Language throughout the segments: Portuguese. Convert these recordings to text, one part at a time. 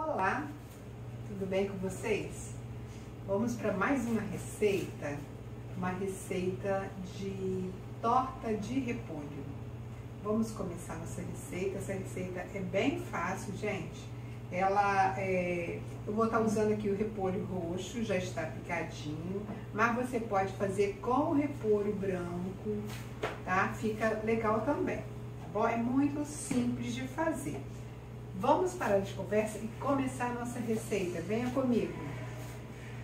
Olá, tudo bem com vocês? Vamos para mais uma receita, uma receita de torta de repolho. Vamos começar nossa receita. Essa receita é bem fácil, gente. Ela é, eu vou estar usando aqui o repolho roxo, já está picadinho, mas você pode fazer com o repolho branco, tá? Fica legal também, tá bom? É muito simples de fazer. Vamos parar de conversa e começar a nossa receita. Venha comigo.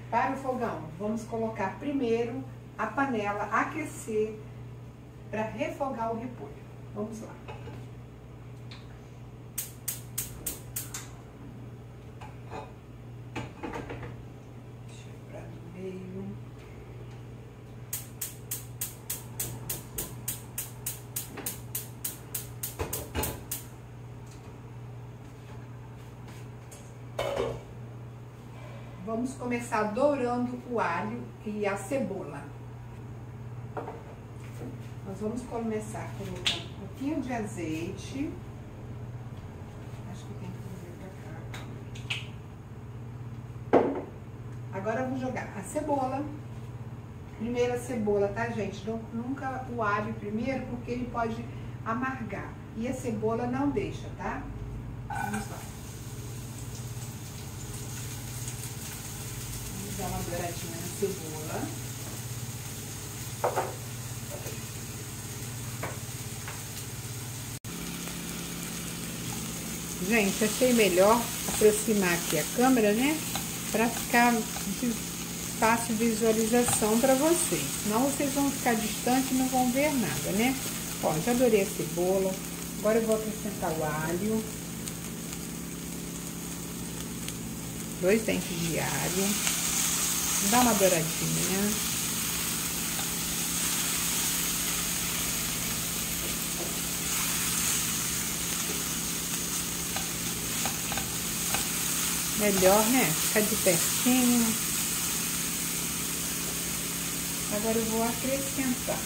Para o fogão, vamos colocar primeiro a panela aquecer para refogar o repolho. Vamos lá. Vamos começar dourando o alho e a cebola. Nós vamos começar colocando um pouquinho de azeite. Acho que tem que fazer pra cá. Agora eu vou jogar a cebola. Primeiro a cebola, tá, gente? Não, nunca o alho primeiro, porque ele pode amargar. E a cebola não deixa, tá? Vamos lá. Uma douradinha na cebola. Gente, achei melhor aproximar aqui a câmera, né? Pra ficar de fácil visualização para vocês. Senão vocês vão ficar distantes e não vão ver nada, né? Ó, já adorei a cebola. Agora eu vou acrescentar o alho. Dois dentes de alho. Dá uma douradinha. Melhor, né? Ficar de pertinho. Agora eu vou acrescentar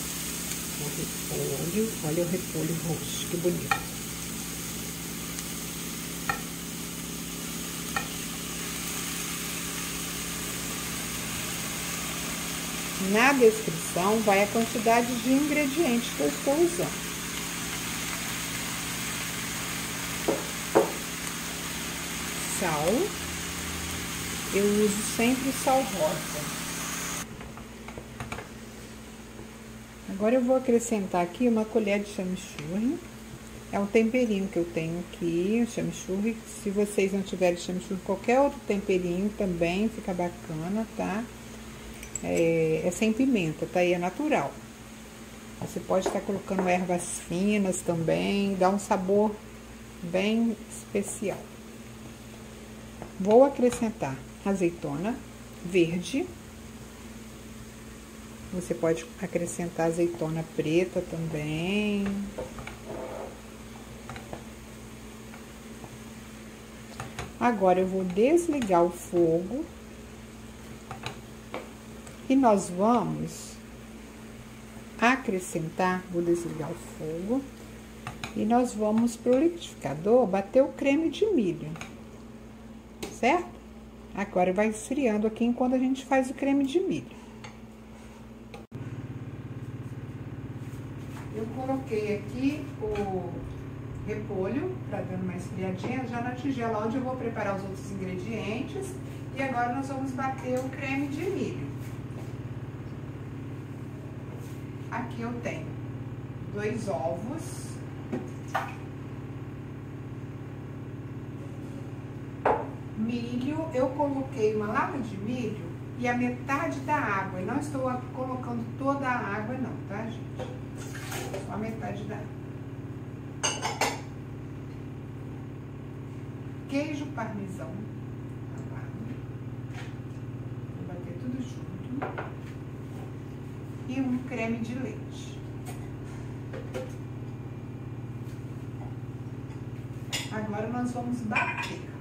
o repolho. Olha o repolho roxo, que bonito. Na descrição vai a quantidade de ingredientes que eu estou usando. Sal. Eu uso sempre sal rosa. Agora eu vou acrescentar aqui uma colher de chamichurri. É um temperinho que eu tenho aqui, o. Se vocês não tiverem chamichurri, qualquer outro temperinho também fica bacana, tá? É, é sem pimenta, tá? E é natural. Você pode estar colocando ervas finas também, dá um sabor bem especial. Vou acrescentar azeitona verde. Você pode acrescentar azeitona preta também. Agora eu vou desligar o fogo e nós vamos acrescentar, vou desligar o fogo, e nós vamos pro liquidificador bater o creme de milho, certo? Agora vai esfriando aqui enquanto a gente faz o creme de milho. Eu coloquei aqui o repolho para dar uma esfriadinha já na tigela onde eu vou preparar os outros ingredientes. E agora nós vamos bater o creme de milho. Aqui eu tenho dois ovos. Milho, eu coloquei uma lata de milho e a metade da água. E não estou colocando toda a água não, tá, gente? Só a metade da água. Queijo parmesão. Vou bater tudo junto e um creme de leite. Agora nós vamos bater.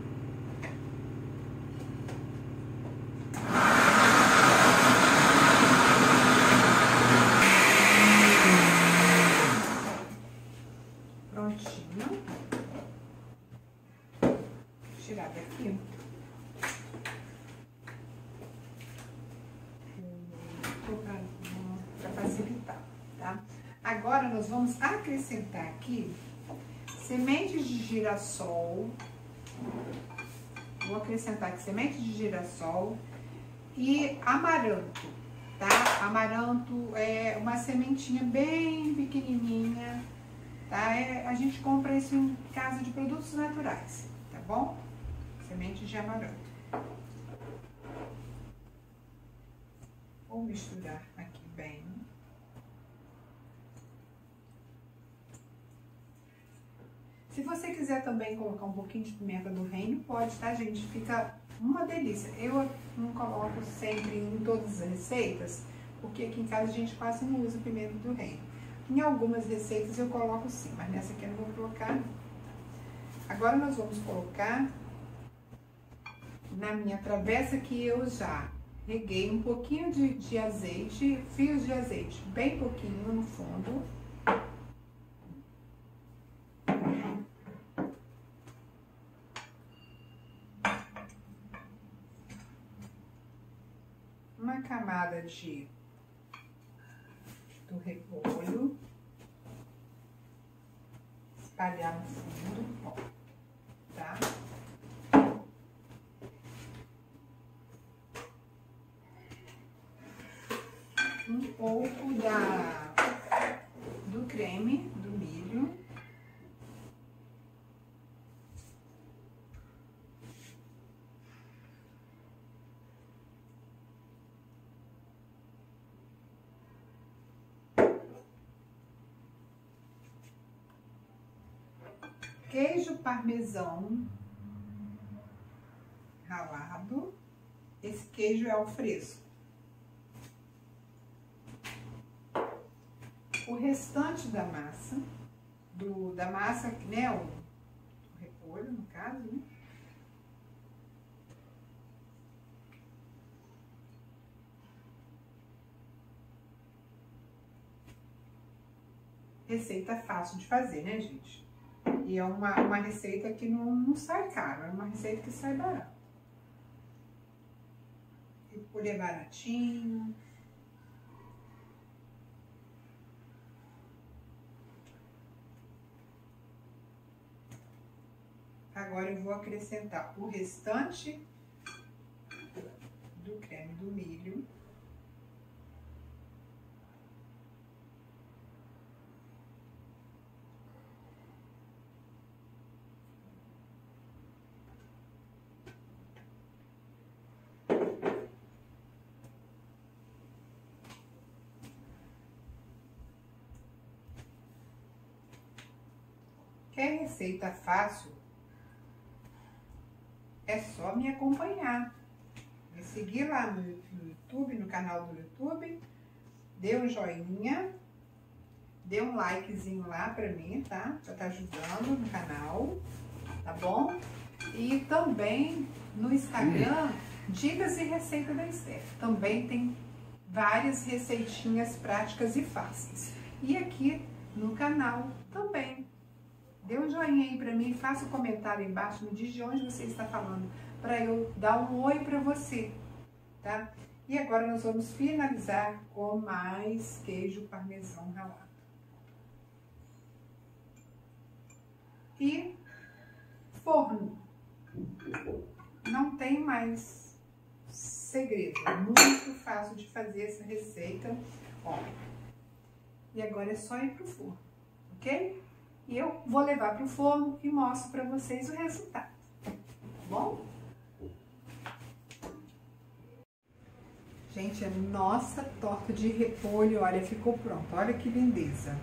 Agora nós vamos acrescentar aqui sementes de girassol. Vou acrescentar aqui sementes de girassol e amaranto, tá? Amaranto é uma sementinha bem pequenininha, tá? É, a gente compra isso em casa de produtos naturais, tá bom? Sementes de amaranto. Vou misturar aqui bem. Se você quiser também colocar um pouquinho de pimenta do reino, pode, tá, gente? Fica uma delícia. Eu não coloco sempre em todas as receitas, porque aqui em casa a gente quase não usa pimenta do reino. Em algumas receitas eu coloco sim, mas nessa aqui eu não vou colocar. Agora nós vamos colocar na minha travessa que eu já reguei um pouquinho de, de azeite, fios de azeite, bem pouquinho no fundo. Camada de do repolho, espalhar no fundo, ó, tá? Um pouco da, do creme, do milho. Queijo parmesão ralado. Esse queijo é o fresco. O restante da massa, do, da massa, né, o, o repolho, no caso, né? Receita fácil de fazer, né, gente? E é uma, uma receita que não, não sai caro, é uma receita que sai barato. Repolho é baratinho. Agora eu vou acrescentar o restante do creme do milho. Quer receita fácil? É só me acompanhar. Me seguir lá no YouTube, no canal do YouTube. Dê um joinha. Dê um likezinho lá pra mim, tá? Pra tá ajudando no canal, tá bom? E também no Instagram, Dicas e Receita da Esther. Também tem várias receitinhas práticas e fáceis. E aqui no canal também Dê um joinha aí pra mim, faça um comentário aí embaixo, me diz de onde você está falando, para eu dar um oi para você, tá? E agora nós vamos finalizar com mais queijo parmesão ralado. E forno. Não tem mais segredo, é muito fácil de fazer essa receita, ó. E agora é só ir pro forno, ok? E eu vou levar para o forno e mostro para vocês o resultado, tá bom? Gente, a nossa torta de repolho, olha, ficou pronta. Olha que lindeza.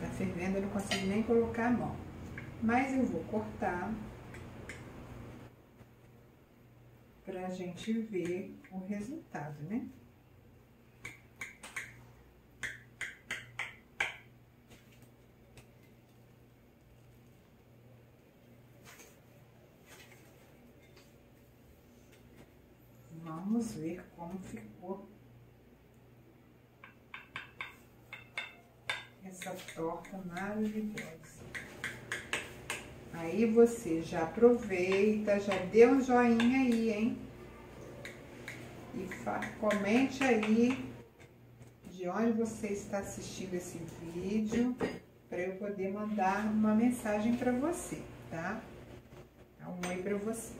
Tá fervendo, eu não consigo nem colocar a mão. Mas eu vou cortar pra gente ver o resultado, né? Vamos ver como ficou essa torta maravilhosa. Aí você já aproveita, já dê um joinha aí, hein? E comente aí de onde você está assistindo esse vídeo para eu poder mandar uma mensagem para você, tá? Um oi para você.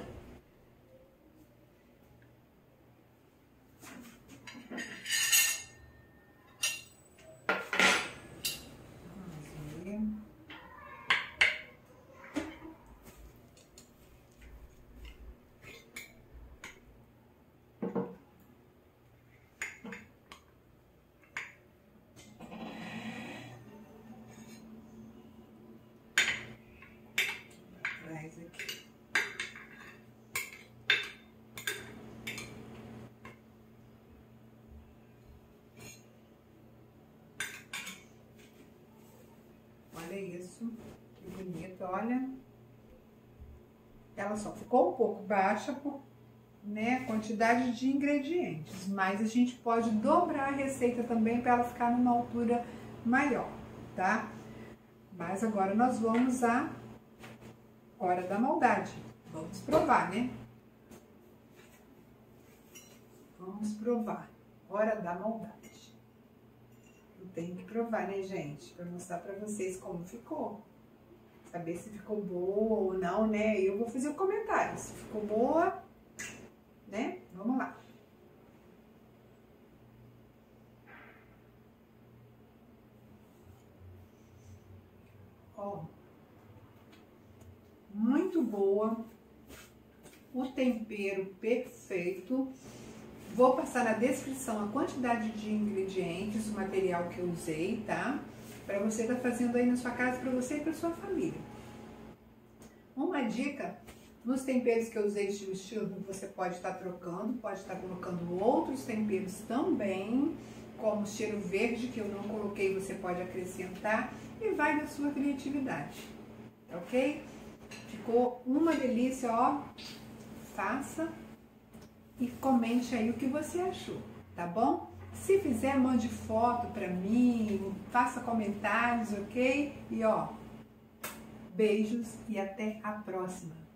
Olha que bonito, olha. Ela só ficou um pouco baixa por né, quantidade de ingredientes, mas a gente pode dobrar a receita também para ela ficar numa altura maior, tá? Mas agora nós vamos à hora da maldade. Vamos provar, né? Vamos provar. Hora da maldade tenho que provar, né, gente? Pra mostrar pra vocês como ficou. Saber se ficou boa ou não, né? Eu vou fazer o um comentário. Se ficou boa, né? Vamos lá. Ó. Muito boa. O tempero perfeito. Vou passar na descrição a quantidade de ingredientes, o material que eu usei, tá? Para você estar tá fazendo aí na sua casa, para você e para sua família. Uma dica, nos temperos que eu usei de estilo, você pode estar tá trocando, pode estar tá colocando outros temperos também, como cheiro verde, que eu não coloquei, você pode acrescentar e vai da sua criatividade, ok? Ficou uma delícia, ó, faça e comente aí o que você achou, tá bom? Se fizer, mande foto para mim, faça comentários, ok? E ó, beijos e até a próxima!